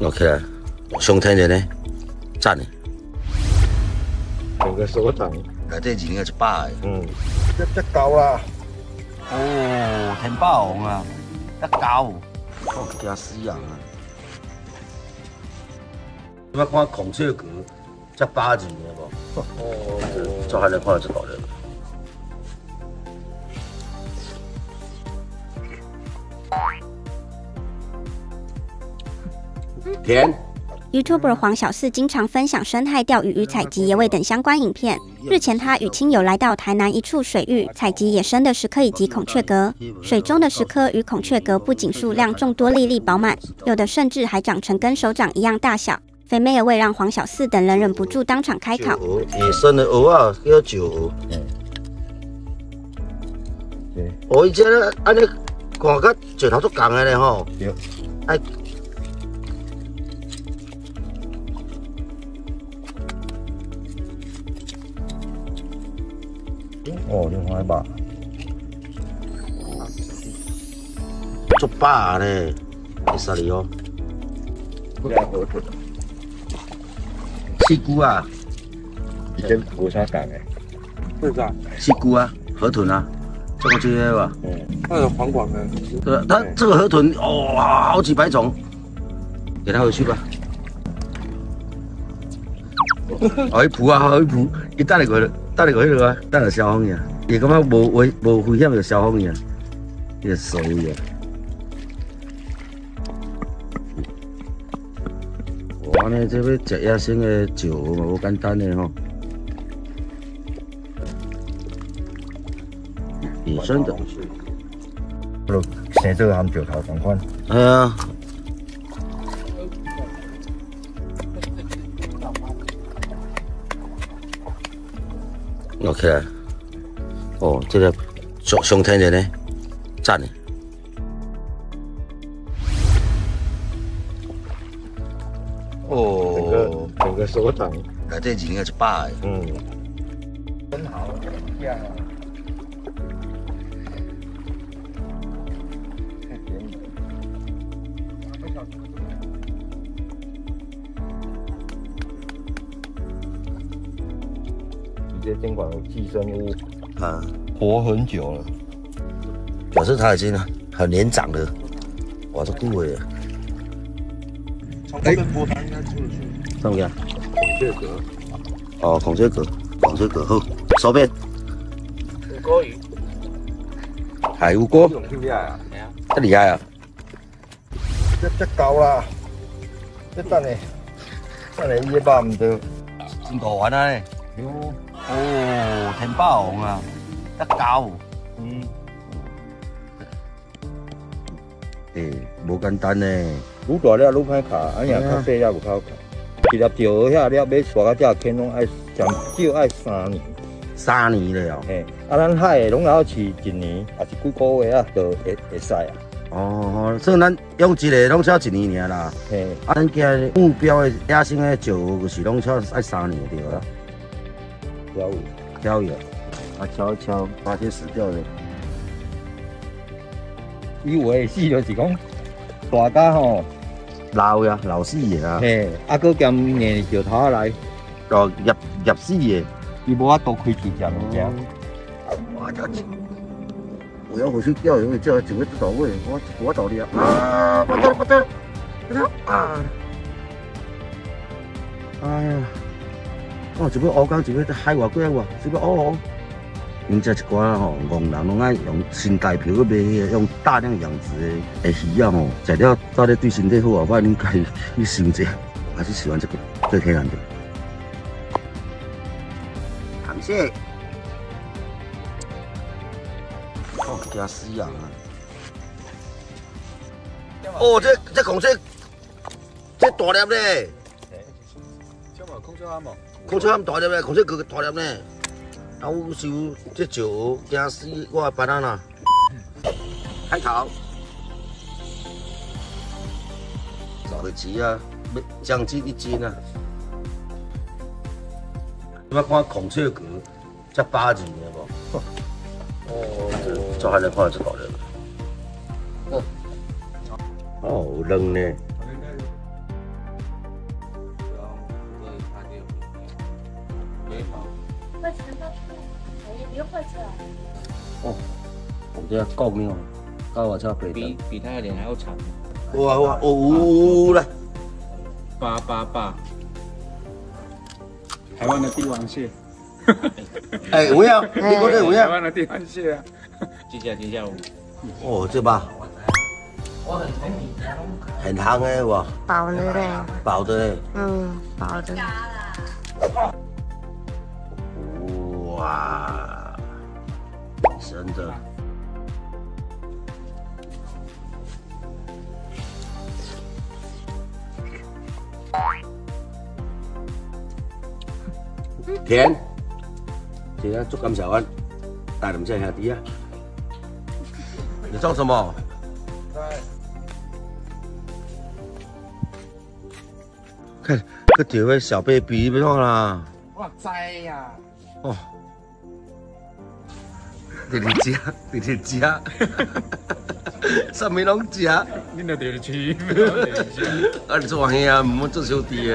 OK 啦，上天的呢，赞的。整个手掌，内底二应该一百个。嗯，这这高啦。哦，天霸王啊，这高，哦，惊死人啊！你要看孔雀阁，这八级的无？哦，这还能看得出大的。甜。YouTuber 黄小四经常分享生态钓鱼与采集野味等相关影片。日前，他与亲友来到台南一处水域采集野生的石刻以及孔雀蛤。水中的石刻与孔雀蛤不仅数量众多、粒粒饱满，有的甚至还长成跟手掌一样大小。肥美的味让黄小四等人忍不住当场开烤。野生的鹅啊，叫酒鹅。对。哦，伊这咧，安尼看个石头足共的咧吼。对。哎。哦，你看吧，足饱咧，会使哩哦。不然河豚，刺菇啊，以前无啥讲诶，是啥？刺菇啊，河豚啊，这个这些吧。嗯，那个黄广的，对，它这个河豚哦，好几百种，给它回去吧。哦，伊扑啊，伊扑，伊等下过，等下过迄个啊，等下消风去啊。伊感觉无危无危险就消风去啊，伊个水啊。哇，呢这要食野生的石鹅嘛，无简单的吼。野生的。就生做含石头同款。哎呀。OK 啦，哦，这个上上天的呢，赞的。哦整个整个手掌，内底应该是百个。嗯。很好，呀。太你这监管有寄生物，啊，活很久了。表示它已经很年长了。哇，这顾伟啊！从这边波它应该出得去。上面孔雀蛤，哦，孔雀蛤，孔雀蛤好，手边五锅鱼，海乌锅，这种厉害啊！这厉害啊！这这高啦，这等下，等下伊个肉唔到。真大玩啊！哟，哦，天霸王啊，这高，嗯，诶，无简单呢。愈大了愈歹卡，啊呀，较细了有较卡。一粒石鹅遐了要刷到这坑拢爱上少爱三年。三年了哦。嘿，啊，咱海的拢要饲一年，也是几个月啊，就会会使啊。哦，所以咱养一个拢只一年尔啦。嘿，啊，咱今日目标的野生的石鹅就是拢只爱三年对啦。钓鱼，挑鱼，啊，挑一挑，发现死掉了。伊有的死就是讲大家吼，老呀，老死的啊，嘿，啊，佮兼硬石头仔来，哦，入入死的。伊无法多开几只物件。哇，这我要回去钓鱼，钓整个到位，我我找你啊！啊，我得我得我到啊！哎呀，哦，就要乌竿，就要海外过来哇，就要乌乌。因这一寡吼，戆人拢爱用新台票去买迄个用大量养殖的鱼啊吼，食了到底对身体好啊？我恁该去想一下，还是喜欢这个最天然的。螃蟹。哦，惊死人啊！哦，这这孔雀，这大粒咧，这嘛空中蛤蟆，孔雀咁大粒咧，孔雀哥大粒咧。啊，有时候这石鹅惊死我的班仔啦。海草，回旗啊，要将近一斤啊。你要看孔雀阁，这八级的无？哦，这还能看得出大粒。哦，有卵呢。会吃到吐，也又会吃了。哦，我这够妙，够我这北比比他的脸还要长。哇哇哦来，八八八，台湾的帝王蟹。哎，有影，你讲这有影。台湾的帝王蟹啊，接下接下我。哦，这吧，很香的哇，饱的嘞，饱的嘞，嗯，饱的。哇，真的。甜，今天做感谢完，带你们见兄弟啊！你做什么？看，个钓个小 baby 别弄啦！哇塞呀！哦，直直食，直直食，啥物拢食。你那钓得起？啊，你做兄啊，唔好做小弟。